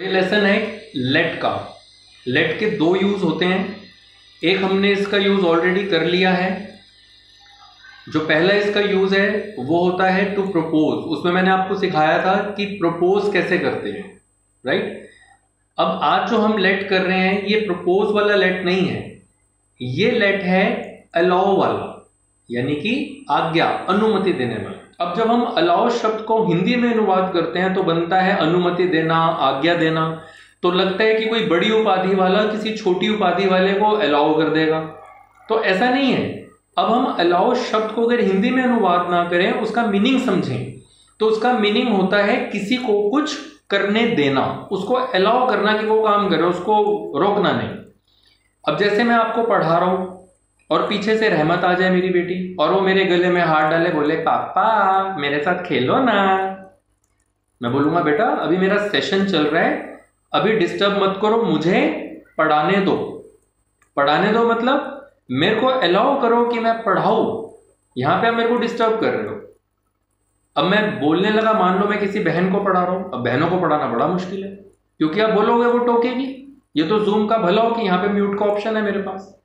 ये लेसन है लेट का। लेट के दो यूज़ होते हैं। एक हमने इसका यूज़ ऑलरेडी कर लिया है। जो पहला इसका यूज़ है, वो होता है टू प्रपोज उसमें मैंने आपको सिखाया था कि प्रपोज कैसे करते हैं राइट अब आज जो हम लेट कर रहे हैं, ये प्रपोज वाला लेट नहीं है। ये लेट है अलाउ वाला, यानी कि आज्ञा, अनुमति देने वाला। अब जब हम अलाउ शब्द को हिंदी में अनुवाद करते हैं तो बनता है अनुमति देना, आज्ञा देना। तो लगता है कि कोई बड़ी उपाधि वाला किसी छोटी उपाधि वाले को अलाउ कर देगा। तो ऐसा नहीं है। अब हम अलाउ शब्द को अगर हिंदी में अनुवाद ना करें, उसका मीनिंग समझें। तो उसका मीनिंग होता है किसी को कुछ करने देना। उसको अलाउ करना कि वो काम करे, उसको रोकना नहीं। अब जैसे मैं आपको पढ़ा रहा हूँ और पीछे से रहमत आ जाए मेरी बेटी। और वो मेरे गले में हाथ डाले, बोले, पापा, मेरे साथ खेलो ना। मैं बोलूँगा, बेटा, अभी मेरा सेशन चल रहा है। अभी डिस्टर्ब मत करो, मुझे पढ़ाने दो। पढ़ाने दो मतलब मेरे को अलाउ करो कि मैं पढ़ाऊं। यहाँ पे आप मेरे को डिस्टर्ब कर रहे हो। अब मैं बोलने लगा, मान लो मैं किसी बहन को पढ़ा रहा हूँ। अब बहनों को पढ़ाना बड़ा मुश्किल है, क्योंकि आप बोलोगे वो टोकेगी। ये तो जूम का भला हो कि यहाँ पे म्यूट का ऑप्शन है मेरे पास।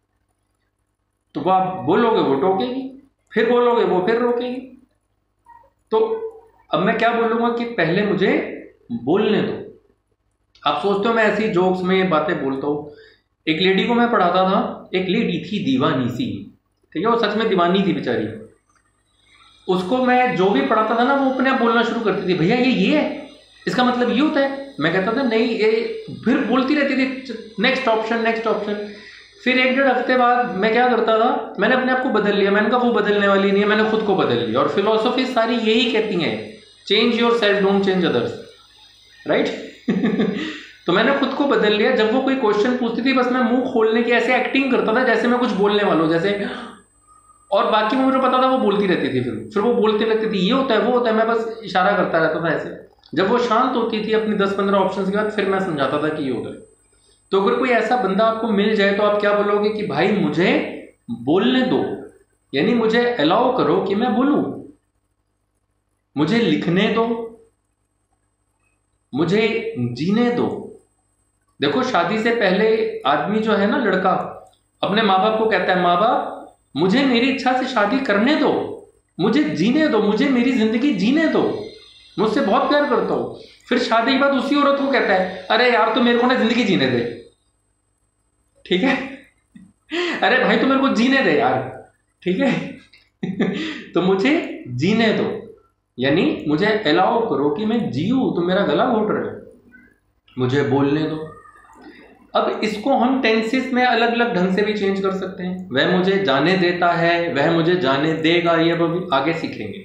तो वो आप बोलोगे, वो टोकेगी, फिर बोलोगे, वो फिर रोकेगी। तो अब मैं क्या बोलूँगा कि पहले मुझे बोलने दो। आप सोचते हो मैं ऐसी जोक्स में बातें बोलता हूँ। एक लेडी को मैं पढ़ाता था, एक लेडी थी दीवानी सी। ठीक है, वो सच में दीवानी थी बेचारी। उसको मैं जो भी पढ़ाता था ना, वो अपने आप बोलना शुरू करती थी, भैया, ये ये है। इसका मतलब ये होता है। मैं कहता था, नहीं, ये फिर बोलती रहती थी नेक्स्ट ऑप्शन नेक्स्ट ऑप्शन फिर एक डेढ़ हफ़्ते बाद मैं क्या करता था, मैंने अपने आप को बदल लिया, मैंने कहा वो बदलने वाली नहीं है, मैंने खुद को बदल लिया। और फिलोसफी सारी यही कहती हैं change yourself don't change others right तो मैंने खुद को बदल लिया। जब वो कोई क्वेश्चन पूछती थी, बस मैं मुँह खोलने की ऐसे एक्टिंग करता था जैसे मैं कुछ बोलने वाला हूँ, जैसे और बाकी मुझे पता था वो बोलती रहती थी फिर। फिर वो बोलती रहती थी, ये होता है, वो होता है। मैं बस इशारा करता रहता था ऐसे। जब वो शांत होती थी अपनी दस पंद्रह ऑप्शन के बाद, फिर मैं समझाता था कि ये होता है। तो अगर कोई ऐसा बंदा आपको मिल जाए तो आप क्या बोलोगे कि भाई मुझे बोलने दो? यानी मुझे अलाउ करो कि मैं बोलूँ। मुझे लिखने दो। मुझे जीने दो। देखो, शादी से पहले आदमी जो है ना, लड़का, अपने माँ बाप को कहता है माँ बाप मुझे मेरी इच्छा से शादी करने दो। मुझे जीने दो। मुझे मेरी ज़िंदगी जीने दो। मुझसे बहुत प्यार करता हूँ। फिर शादी के बाद उसी औरत को कहता है, अरे यार तो मेरे को ना ज़िंदगी जीने दे। ठीक है? अरे भाई तो मेरे को जीने दे यार। ठीक है? तो मुझे जीने दो। यानी मुझे अलाउ करो कि मैं जीऊ तो मेरा गला घोट रहे। मुझे बोलने दो। अब इसको हम टेंसेस में अलग अलग ढंग से भी चेंज कर सकते हैं। वह मुझे जाने देता है, वह मुझे जाने देगा, ये अब आगे सीखेंगे।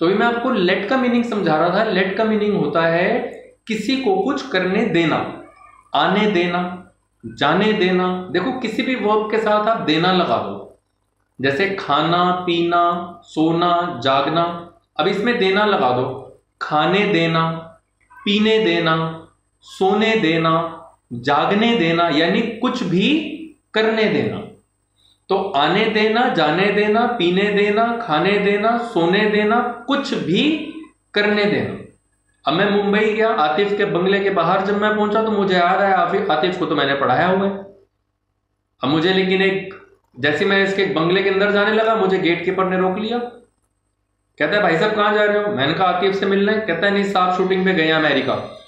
तो भी मैं आपको लेट का मीनिंग समझा रहा था। लेट का मीनिंग होता है किसी को कुछ करने देना, आने देना, जाने देना। देखो, किसी भी वर्ब के साथ आप देना लगा दो। जैसे खाना, पीना, सोना, जागना। अब इसमें देना लगा दो। खाने देना, पीने देना, सोने देना, जागने देना, यानी कुछ भी करने देना। तो आने देना, जाने देना, पीने देना, खाने देना, सोने देना, कुछ भी करने देना। अब मैं मुंबई गया, आतिफ के बंगले के बाहर जब मैं पहुँचा तो मुझे याद आया आतिफ को तो मैंने पढ़ाया हुआ है। अब मुझे लेकिन एक जैसे मैं इसके बंगले के अंदर जाने लगा, मुझे गेट कीपर ने रोक लिया। कहता है, भाई साहब, कहाँ जा रहे हो? मैंने कहा, आतिफ से मिलना है। कहता है, नहीं, साहब शूटिंग पे गए अमेरिका।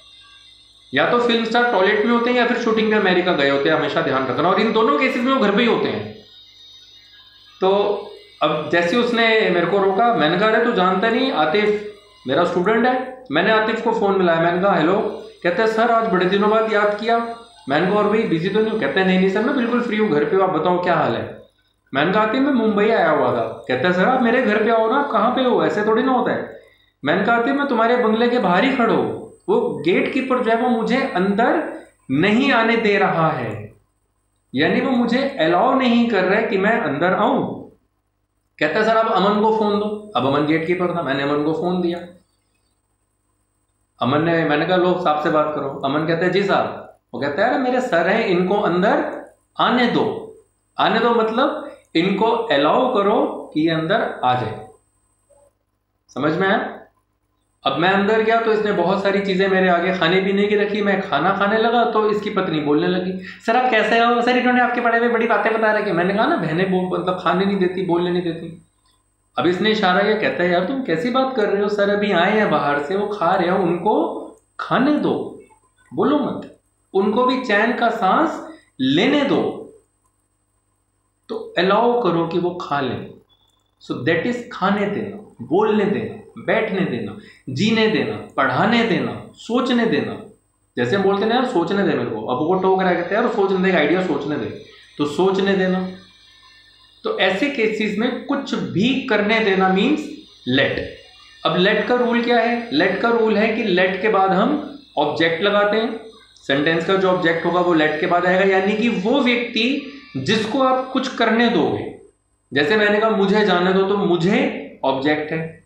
या तो फ़िल्म स्टार टॉयलेट में होते हैं या फिर शूटिंग में अमेरिका गए होते हैं, हमेशा ध्यान रखना। और इन दोनों केसेस में वो घर पे ही होते हैं। तो अब जैसे उसने मेरे को रोका, मैंने कहा, अरे, तू जानता नहीं, आतिफ मेरा स्टूडेंट है। मैंने आतिफ को फ़ोन मिलाया, मैंने कहा हेलो कहते हैं सर आज बड़े दिनों बाद याद किया। मैंने कहा, और भाई बिज़ी तो नहीं हूँ। कहते हैं, नहीं नहीं सर मैं बिल्कुल फ्री हूँ, घर पे आप बताओ क्या हाल है? मैंने कहा, आतिफ, मैं मुंबई आया हुआ था। कहते सर आप मेरे घर पे आओ ना, आप कहाँ पे हो? ऐसे थोड़ी ना होता है। मैंने कहा, आतिफ, मैं तुम्हारे बंगले के बाहर ही खड़ो वो गेट कीपर जो है, वो मुझे अंदर नहीं आने दे रहा है। यानी वो मुझे अलाउ नहीं कर रहा है कि मैं अंदर आऊँ। कहता सर, अब अमन को फ़ोन दो। अब अमन गेट कीपर था, मैंने अमन को फ़ोन दिया। अमन ने, मैंने कहा, लोग साहब से बात करो। अमन कहते हैं, जी साहब वो कहता है मेरे सर हैं, इनको अंदर आने दो। आने दो मतलब इनको अलाउ करो कि ये अंदर आ जाए। समझ में आया? अब मैं अंदर गया तो इसने बहुत सारी चीज़ें मेरे आगे खाने पीने की रखी, मैं खाना खाने लगा तो इसकी पत्नी बोलने लगी, सर, आप कैसे हो? सर, इन्होंने आपके बड़े में बड़ी बातें बता रखी मैंने कहा, ना, बहनें मतलब खाने नहीं देती, बोलने नहीं देती। अब इसने इशारा किया, कहता है, यार, तुम कैसी बात कर रहे हो? सर, अभी आए हैं बाहर से, वो खा रहे हो, उनको खाने दो, बोलो मत। उनको भी चैन का सांस लेने दो। तो अलाउ करो कि वो खा लें। सो दैट इज़ खाने देना, बोलने देना। बैठने देना, जीने देना, पढ़ाने देना, सोचने देना। जैसे हम बोलते ना, यार, सोचने दे मेरे को। अब वो टोक रहा कहते हैं, यार, सोचने दे, आइडिया सोचने दे। तो सोचने देना। तो ऐसे केसेस में कुछ भी करने देना मीन्स लेट अब लेट का रूल क्या है? लेट का रूल है कि लेट के बाद हम ऑब्जेक्ट लगाते हैं। सेंटेंस का जो ऑब्जेक्ट होगा, वो लेट के बाद आएगा। यानी कि वो व्यक्ति जिसको आप कुछ करने दोगे। जैसे मैंने कहा, मुझे जाने दो तो मुझे ऑब्जेक्ट है।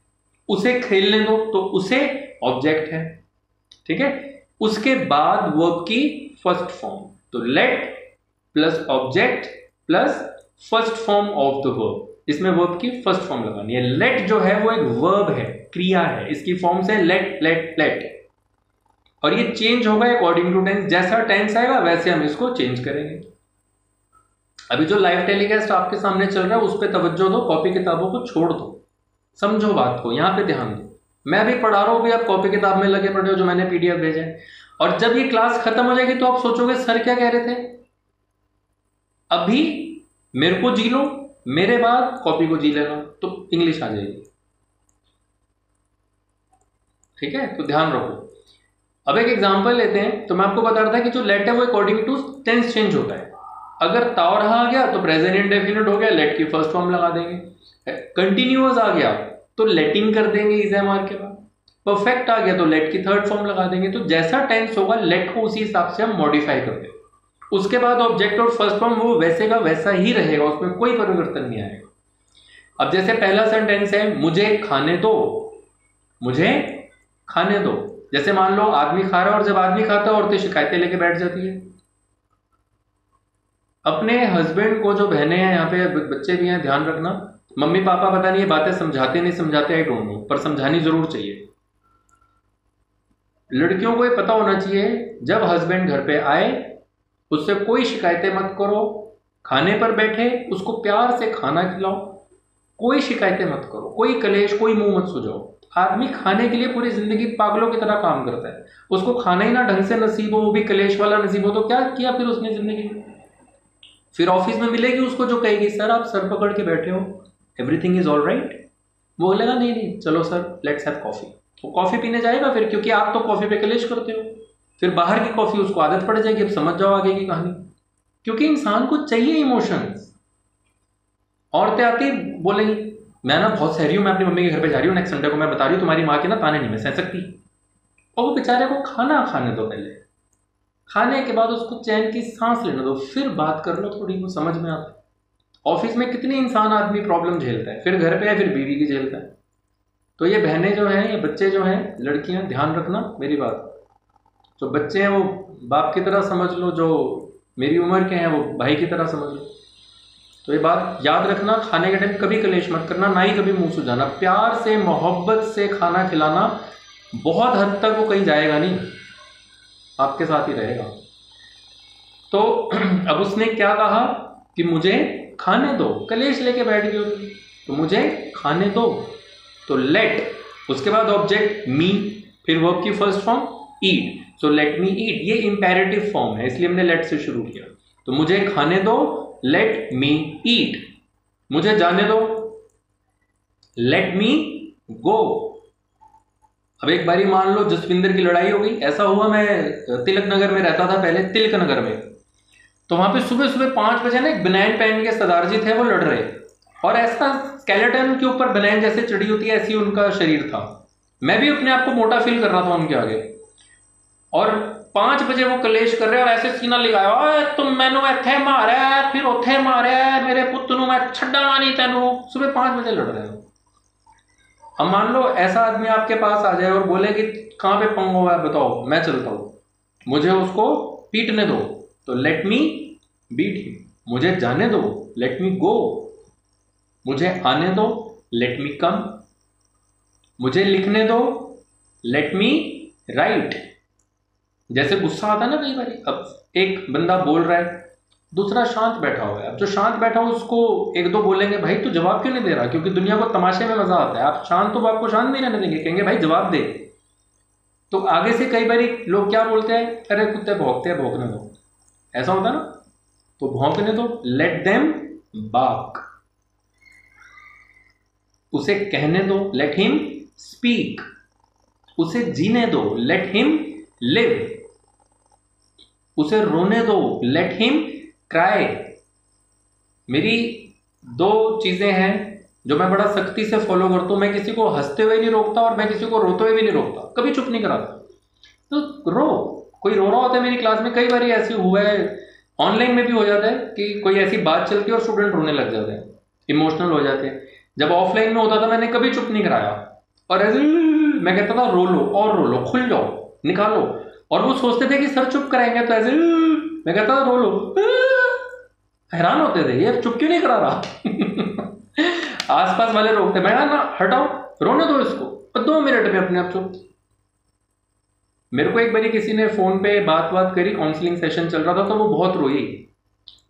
उसे खेलने दो तो उसे ऑब्जेक्ट है, ठीक है? उसके बाद वर्ब की फ़र्स्ट फॉर्म तो let plus object plus first form of the verb इसमें वर्ब की फ़र्स्ट फॉर्म लगानी है। लेट जो है, वो एक वर्ब है, क्रिया है, इसकी फॉर्म से लेट लेट लेट और ये चेंज होगा अकॉर्डिंग टू टेंस जैसा टेंस आएगा, वैसे हम इसको चेंज करेंगे। अभी जो लाइव टेलीकास्ट आपके सामने चल रहा है, उस पर तवज्जो दो कॉपी किताबों को छोड़ दो। समझो बात को, यहाँ पे ध्यान दो। मैं भी पढ़ा रहा हूँ भी आप कॉपी किताब में लगे पढ़े हो जो मैंने पीडीएफ भेजा है। और जब ये क्लास खत्म हो जाएगी तो आप सोचोगे, सर क्या कह रहे थे? अभी मेरे को जी लो, मेरे बाद कॉपी को जी लेना तो इंग्लिश आ जाएगी। ठीक है? तो ध्यान रखो। अब एक एग्जांपल लेते हैं तो मैं आपको बता रहा था कि जो लेट है वो अकॉर्डिंग टू टेंस चेंज होता है। अगर ताव रहा गया तो प्रेजेंट इंडेफिनेट हो गया लेट की फ़र्स्ट फॉर्म लगा देंगे। कंटिन्यूअस आ गया। तो लेटिंग कर देंगे इज़ एम आर के बाद। परफेक्ट आ गया तो लेट की थर्ड फॉर्म लगा देंगे। तो जैसा टेंस होगा लेट को उसी हिसाब से हम मॉडिफाई कर देंगे। उसके बाद ऑब्जेक्ट और फ़र्स्ट फॉर्म वो वैसे का वैसा ही रहेगा, उसमें कोई परिवर्तन नहीं आएगा। अब जैसे पहला सेंटेंस है, मुझे खाने दो। मुझे खाने दो। जैसे मान लो, आदमी खा रहा है और जब आदमी खाता है, औरतें शिकायतें लेके बैठ जाती है। अपने हस्बैंड को जो बहने हैं, यहाँ पे बच्चे भी हैं, ध्यान रखना। मम्मी पापा पता नहीं ये बातें समझाते नहीं समझाते आई डोंट नो पर समझानी ज़रूर चाहिए। लड़कियों को ये पता होना चाहिए, जब हस्बैंड घर पे आए, उससे कोई शिकायतें मत करो, खाने पर बैठे, उसको प्यार से खाना खिलाओ, कोई शिकायतें मत करो, कोई कलेश, कोई मुँह मत सुझाओ। आदमी खाने के लिए पूरी ज़िंदगी पागलों की तरह काम करता है। उसको खाना ही ना ढंग से नसीब हो, वो भी कलेश वाला नसीब हो तो क्या किया फिर उसने ज़िंदगी फिर ऑफ़िस में मिलेगी उसको जो कहेगी, सर, आप सर पकड़ के बैठे हो। एवरीथिंग इज़ ऑल राइट वो बोलेगा, नहीं नहीं, चलो सर लेट्स हैव कॉफ़ी वो कॉफ़ी पीने जाएगा फिर, क्योंकि आप तो कॉफ़ी पे कलेश करते हो। फिर बाहर की कॉफ़ी उसको आदत पड़ जाएगी, अब समझ जाओ आगे की कहानी। क्योंकि इंसान को चाहिए इमोशंस औरतें आती बोलेंगी, मैं ना बहुत सहरी हूँ, मैं अपनी मम्मी के घर पे जा रही हूँ नेक्स्ट संडे को मैं बता रही हूँ, तुम्हारी माँ के ना ताने नहीं मैं सह सकती। और वो बेचारे को खाना खाने दो पहले। खाने के बाद उसको चैन की सांस लेने दो, फिर बात कर लो थोड़ी, वो समझ में आता ऑफ़िस में कितने इंसान आदमी प्रॉब्लम झेलता है? फिर घर पे है, फिर बीवी की झेलता है। तो ये बहनें जो हैं, ये बच्चे जो हैं, लड़कियाँ, ध्यान रखना मेरी बात। जो बच्चे हैं, वो बाप की तरह समझ लो, जो मेरी उम्र के हैं, वो भाई की तरह समझ लो। तो ये बात याद रखना, खाने के टाइम कभी कलेश मत करना, ना ही कभी मुँह सुझाना। प्यार से, मोहब्बत से खाना खिलाना, बहुत हद तक वो कहीं जाएगा नहीं। आपके साथ ही रहेगा। तो अब उसने क्या कहा कि मुझे खाने दो, कलेश लेके बैठ गए तो मुझे खाने दो। तो लेट उसके बाद ऑब्जेक्ट मी फिर वर्ब की first form eat so let me eat ये इंपेरेटिव फॉर्म है, इसलिए हमने लेट से शुरू किया। तो मुझे खाने दो लेट मी ईट मुझे जाने दो। लेट मी गो अब एक बारी मान लो, जसविंदर की लड़ाई हो गई। ऐसा हुआ, मैं तिलक नगर में रहता था पहले, तिलक नगर में। तो वहाँ पे सुबह सुबह पाँच बजे ना एक बिनाइन पहन के सरदार जी थे, वो लड़ रहे। और ऐसा स्केलेटन के ऊपर बिनाइन जैसे चढ़ी होती है, ऐसी उनका शरीर था। मैं भी अपने आप को मोटा फील कर रहा था उनके आगे। और पाँच बजे वो कलेश कर रहे और ऐसे सीना लगाया तुम मैनू इतने मारे फिर उथे मारे मेरे पुत मैं छा नहीं तेन। सुबह पाँच बजे लड़ रहे हो अब मान लो ऐसा आदमी आपके पास आ जाए और बोले कि, कहाँ पे पंगो है, बताओ, मैं चलता हूँ। मुझे उसको पीटने दो। तो लेट मी बीट हिम मुझे जाने दो लेट मी गो मुझे आने दो लेट मी कम मुझे लिखने दो लेट मी राइट जैसे गुस्सा आता है ना कई बार, अब एक बंदा बोल रहा है, दूसरा शांत बैठा हुआ है। अब जो शांत बैठा हो, उसको एक दो बोलेंगे, भाई, तू जवाब क्यों नहीं दे रहा? क्योंकि दुनिया को तमाशे में मज़ा आता है। आप शांत तो आपको शांत नहीं रहने देंगे। कहेंगे, भाई, जवाब दे। तो आगे से कई बार लोग क्या बोलते हैं? अरे, कुत्ते भोंकते हैं, भोंकने दो। ऐसा होता ना? तो भोंकने दो लेट देम बाक उसे कहने दो लेट हिम स्पीक उसे जीने दो लेट हिम लिव उसे रोने दो लेट हिम क्राई मेरी दो चीज़ें हैं जो मैं बड़ा सख्ती से फॉलो करता हूँ। मैं किसी को हँसते हुए नहीं रोकता और मैं किसी को रोते हुए भी नहीं रोकता। कभी चुप नहीं कराता। तो रो। कोई रो रहा होता है मेरी क्लास में, कई बार ऐसे हुआ है। ऑनलाइन में भी हो जाता है कि कोई ऐसी बात चलती है और स्टूडेंट रोने लग जाते हैं, इमोशनल हो जाते हैं। जब ऑफलाइन में होता था, मैंने कभी चुप नहीं कराया। और ऐसे, मैं कहता था, रो लो, और रो लो, खुल जाओ, निकालो। और वो सोचते थे कि सर चुप कराएँगे तो ऐसे, मैं कहता था, रो लो। हैरान होते थे, ये चुप क्यों नहीं करा रहा? आसपास वाले रोकते, मैं ना, हटाओ, रोने दो इसको दो मिनट में अपने आप चुप। मेरे को एक बारी किसी ने फ़ोन पे बात बात करी काउंसलिंग सेशन चल रहा था तो वो बहुत रोई।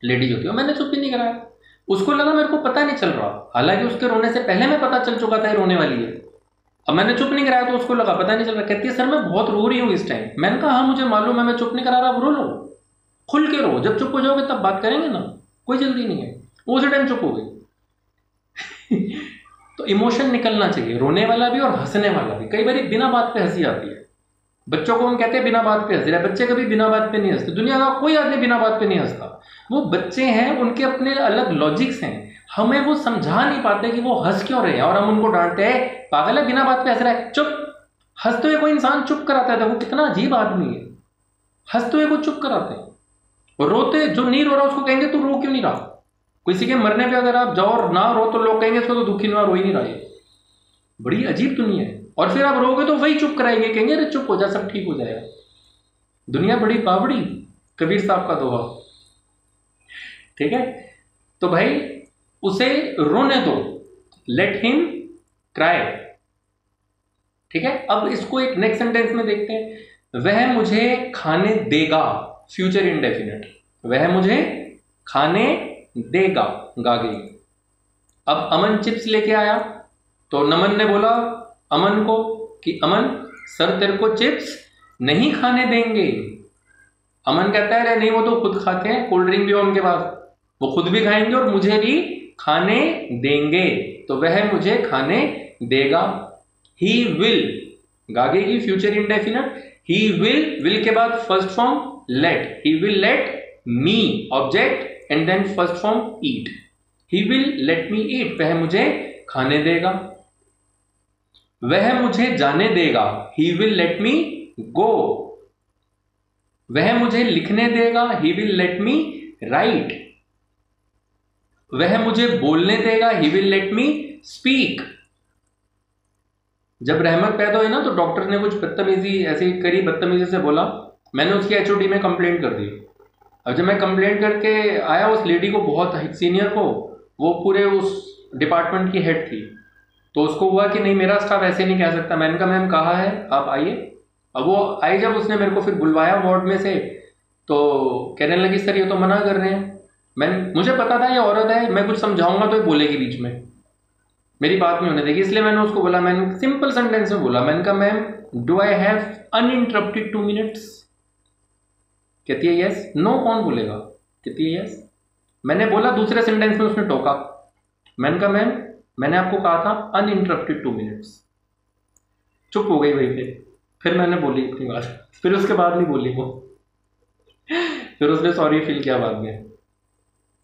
लेडीज़ होती है मैंने चुप भी नहीं कराया। उसको लगा मेरे को पता नहीं चल रहा। हालाँकि उसके रोने से पहले मैं पता चल चुका था रोने वाली है। अब मैंने चुप नहीं कराया तो उसको लगा, पता नहीं चल रहा। कहती है, सर, मैं बहुत रो रही हूँ इस टाइम मैंने कहा हाँ मुझे मालूम है, मैं चुप नहीं करा रहा रो लो। खुल के रो। जब चुप हो जाओगे, तब बात करेंगे ना। कोई जल्दी नहीं है। उसी टाइम चुप हो गई। तो इमोशन निकलना चाहिए, रोने वाला भी और हंसने वाला भी। कई बार बिना बात पे हँसी आती है। बच्चों को हम कहते हैं बिना बात पे हंस रहे बच्चे कभी बिना बात पे नहीं हँसते। दुनिया का कोई आदमी बिना बात पे नहीं हंसता। वो बच्चे हैं, उनके अपने अलग लॉजिक्स हैं। हमें वो समझा नहीं पाते कि वो हंस क्यों रहे हैं, और हम उनको डांटते हैं, पागल है, बिना बात पे हंस रहा है, चुप। हँसते हुए कोई इंसान चुप कराता है वो कितना अजीब आदमी है। हँसते हुए को चुप कराते हैं। और रोते, जो नहीं रो रहा, उसको कहेंगे तू रो क्यों नहीं रहा? किसी के मरने पे अगर आप जाओ और ना रो तो लोग कहेंगे, इसको तो दुखी ना रो ही नहीं रहा है बड़ी अजीब दुनिया है। और फिर आप रोगे तो वही चुप कराएँगे, कहेंगे, अरे चुप हो जा, सब ठीक हो जाएगा। दुनिया बड़ी पावड़ी कबीर साहब का दोहा। ठीक है? तो भाई, उसे रोने दो। लेट हिम क्राई ठीक है? अब इसको एक नेक्स्ट सेंटेंस में देखते हैं। वह मुझे खाने देगा। फ्यूचर इनडेफिनेट वह मुझे खाने देगा गागे अब अमन चिप्स लेके आया तो नमन ने बोला अमन को कि अमन, सर तेरे को चिप्स नहीं खाने देंगे। अमन कहता है नहीं, वो तो खुद खाते हैं कोल्ड ड्रिंक भी उनके पास। वो खुद भी खाएँगे और मुझे भी खाने देंगे। तो वह मुझे खाने देगा। ही विल गागे की future indefinite he will will के बाद first form let he will let me object and then first form eat he will let me eat वह मुझे खाने देगा। वह मुझे जाने देगा। ही विल लेट मी गो वह मुझे लिखने देगा। He will let me write वह मुझे बोलने देगा। He will let me speak जब रहमत पैदा हुई ना तो डॉक्टर ने कुछ बदतमीजी, ऐसी करी बदतमीजी से बोला। मैंने उसकी एच में कंप्लेंट कर दी। अब जब मैं कंप्लेंट करके आया, उस लेडी को, बहुत सीनियर को, वो पूरे उस डिपार्टमेंट की हेड थी। तो उसको हुआ कि नहीं, मेरा स्टाफ ऐसे नहीं कह सकता। मैंने कहा, मैम, कहा है? आप आइए। अब वो आई जब उसने मेरे को फिर बुलवाया वार्ड में से। तो कहने लगी, सर, ये तो मना कर रहे हैं। मैं मुझे पता था ये औरत है, मैं कुछ समझाऊँगा तो ये बोलेगी बीच में। मेरी बात नहीं होने देगी, इसलिए मैंने उसको बोला, मैंने सिंपल सेंटेंस में बोला, मैंने कहा, ma'am do I have uninterrupted two minutes कहती है यस नो कौन बोलेगा? कहती है यस मैंने बोला, दूसरे सेंटेंस में उसने टोका। मैंने कहा, मैम मैंने आपको कहा था अनइंटरप्टेड टू मिनट्स चुप हो गई वही पे। फिर मैंने बोली अपनी बात। फिर उसके बाद नहीं बोली वो। फिर उसने सॉरी फील किया बाद में।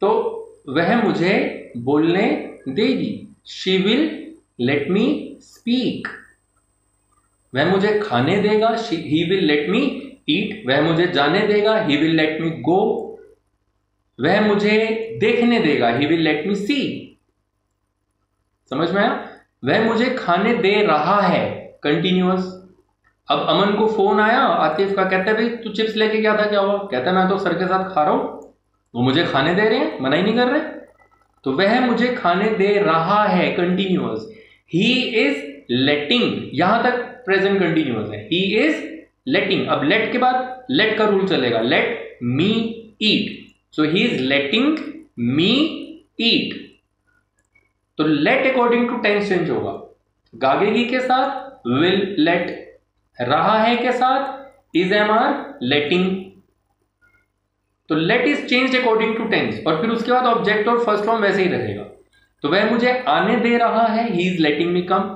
तो वह मुझे बोलने देगी। She will let me speak वह मुझे खाने देगा। He will let me eat वह मुझे जाने देगा। ही विल लेट मी गो वह मुझे देखने देगा। ही विल लेट मी सी समझ में आया? वह मुझे खाने दे रहा है कंटिन्यूअस अब अमन को फ़ोन आया, आतिफ का कहता है, भाई, तू चिप्स लेके क्या था, क्या हुआ? कहता है, मैं तो सर के साथ खा रहा हूँ। वो मुझे खाने दे रहे हैं, मना ही नहीं कर रहे? तो वह मुझे खाने दे रहा है कंटिन्यूअस ही इज़ लेटिंग यहाँ तक प्रेजेंट कंटिन्यूअस है। ही इज़ लेटिंग अब लेट के बाद लेट का रूल चलेगा। Late me eat so he is letting me eat तो let according to tense change होगा। गागेगी के साथ विल लेट रहा है के साथ इज़ एम आर लेटिंग तो let is change according to tense और फिर उसके बाद ऑब्जेक्ट और फ़र्स्ट फॉर्म वैसे ही रहेगा। तो वह मुझे आने दे रहा है ही इज़ लेटिंग मी कम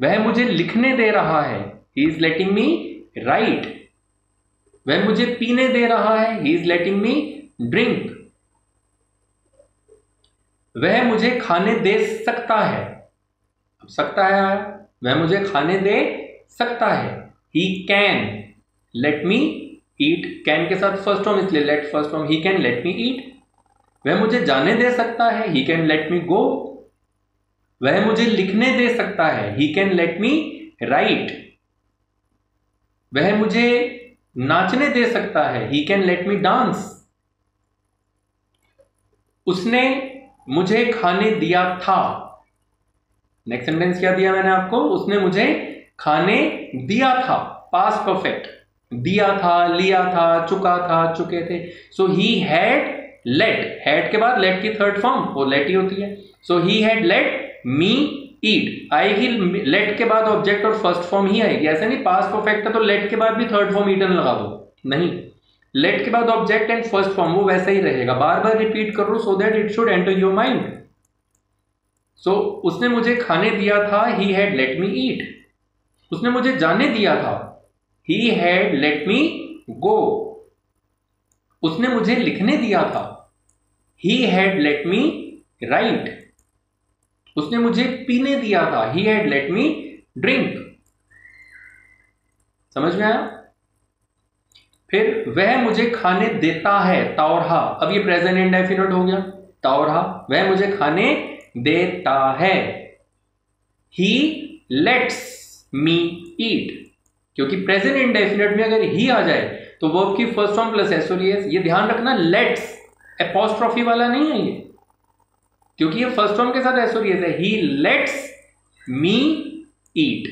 वह मुझे लिखने दे रहा है he is letting me write वह मुझे पीने दे रहा है he is letting me drink वह मुझे खाने दे सकता है। अब सकता है, वह मुझे खाने दे सकता है। He can let me eat can के साथ फ़र्स्ट फॉर्म इसलिए let first form he can let me eat वह मुझे जाने दे सकता है ही कैन लेट मी गो वह मुझे लिखने दे सकता है he can let me write वह मुझे नाचने दे सकता है he can let me dance उसने मुझे खाने दिया था। नेक्स्ट सेंटेंस क्या दिया मैंने आपको? उसने मुझे खाने दिया था। पास परफेक्ट दिया था, लिया था, चुका था, चुके थे। So he had let had के बाद लेट की थर्ड फॉर्म वो लेट ही होती है। सो ही हैड लेट मी ईट आएगी लेट के बाद ऑब्जेक्ट और फ़र्स्ट फॉर्म ही आएगी। ऐसे नहीं पास परफेक्ट है तो लेट के बाद भी थर्ड फॉर्म ईटन लगा दो। नहीं। लेट के बाद ऑब्जेक्ट एंड फ़र्स्ट फॉर्म वो वैसा ही रहेगा। बार बार रिपीट कर लो so that it should enter your mind so उसने मुझे खाने दिया था ही हैड लेट मी ईट उसने मुझे जाने दिया था ही हैड लेट मी गो उसने मुझे लिखने दिया था he had let me write उसने मुझे पीने दिया था he had let me drink समझ में आया? फिर वह मुझे खाने देता है तावरहा अब ये प्रेजेंट इंडेफिनेट हो गया। तावरहा वह मुझे खाने देता है। ही लेट्स मी ईट क्योंकि प्रेजेंट इंडेफिनेट में अगर ही आ जाए तो वर्ब की फ़र्स्ट फॉर्म प्लस एसोलियस ये ध्यान रखना लेट्स एपोस्ट्रॉफी वाला नहीं है ये। क्योंकि ये फ़र्स्ट फॉर्म के साथ एसोलियस है। ही लेट्स मी ईट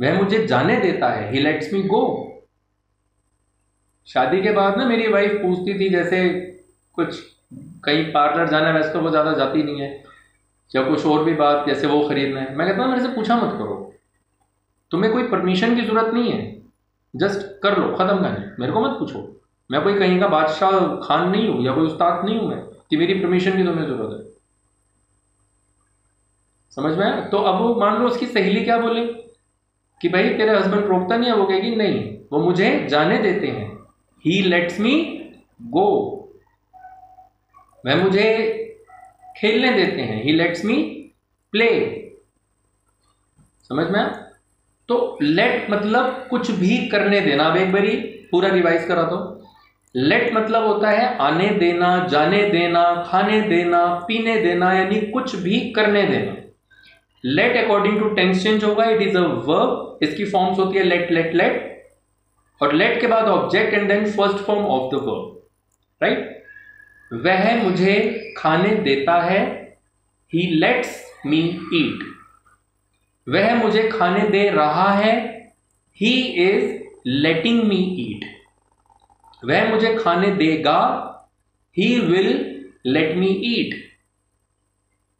वह मुझे जाने देता है। ही लेट्स मी गो शादी के बाद ना मेरी वाइफ पूछती थी, जैसे कुछ कहीं पार्लर जाना है वैसे तो वो ज़्यादा जाती नहीं है। या कुछ और भी बात, जैसे वो खरीदना है। मैं कहता हूँ, मेरे से पूछा मत करो। तुम्हें कोई परमिशन की ज़रूरत नहीं है। जस्ट कर लो, ख़त्म करने। मेरे को मत पूछो। मैं कोई कहीं का बादशाह खान नहीं हूँ, या कोई उस्ताद नहीं हूँ मैं, कि मेरी परमिशन की तुम्हें ज़रूरत है। समझ में आया? तो अब वो मान लो उसकी सहेली क्या बोले? कि भाई, तेरे हस्बैंड रोकता नहीं है? वो कहेगी, नहीं, वो मुझे जाने देते हैं। ही लेट्स मी गो वह मुझे खेलने देते हैं। ही लेट्स मी प्ले समझ में तो लेट मतलब कुछ भी करने देना। अब एक बारी पूरा रिवाइज करा दो। लेट मतलब होता है आने देना, जाने देना, खाने देना, पीने देना, यानी कुछ भी करने देना। Let according to tense change होगा। इट इज़ अ वर्ब इसकी फॉर्म्स होती है लेट लेट लेट और लेट के बाद object and then first form of the verb right वह मुझे खाने देता है। ही लेट्स मी ईट वह मुझे खाने दे रहा है। He is letting me eat वह मुझे खाने देगा। ही विल लेट मी ईट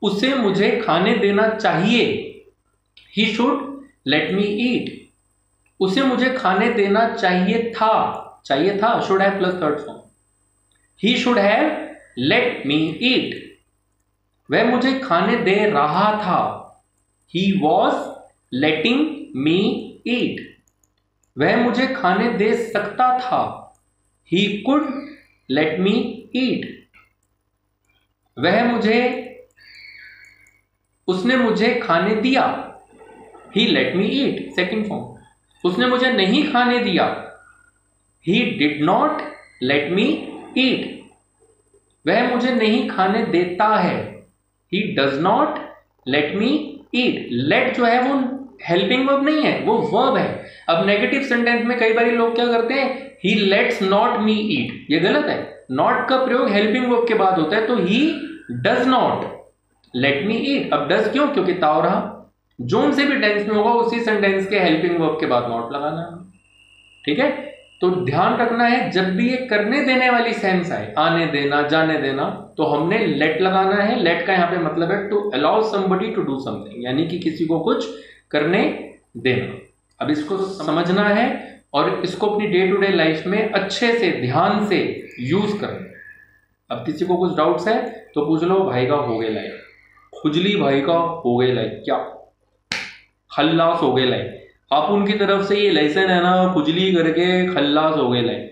उसे मुझे खाने देना चाहिए। ही शुड लेट मी ईट उसे मुझे खाने देना चाहिए था। चाहिए था should have plus third form he should have let me eat वह मुझे खाने दे रहा था। He was letting me eat वह मुझे खाने दे सकता था। He could late me eat वह मुझे, उसने मुझे खाने दिया। He let me eat second form उसने मुझे नहीं खाने दिया। He did not let me eat वह मुझे नहीं खाने देता है। He does not let me eat let जो है वो हेल्पिंग वर्ब नहीं है, वो वर्ब है। अब नेगेटिव सेंटेंस में कई बार लोग क्या करते हैं? ही लेट्स नॉट मी ईट ये गलत है। नॉट का प्रयोग हेल्पिंग वर्ब के बाद होता है तो he does not let me eat अब डज क्यों? क्योंकि ताव रहा। जोन से भी टेंस में होगा, उसी सेंटेंस के हेल्पिंग वर्ब के बाद नॉट लगाना है ठीक है? तो ध्यान रखना है, जब भी ये करने देने वाली सेंस आए, आने देना, जाने देना तो हमने लेट लगाना है। लेट का यहाँ पे मतलब है to allow somebody to do something यानी कि किसी को कुछ करने देना। अब इसको समझना है और इसको अपनी डे टू डे लाइफ में अच्छे से, ध्यान से यूज़ करना अब किसी को कुछ डाउट्स है तो पूछ लो, भाई का हो गए लाइफ खुजली, भाई का हो गए लाइफ क्या? खल्लास हो गए लाइक आप उनकी तरफ़ से ये लेसन है ना, खुजली करके खल्लास हो गए लाइफ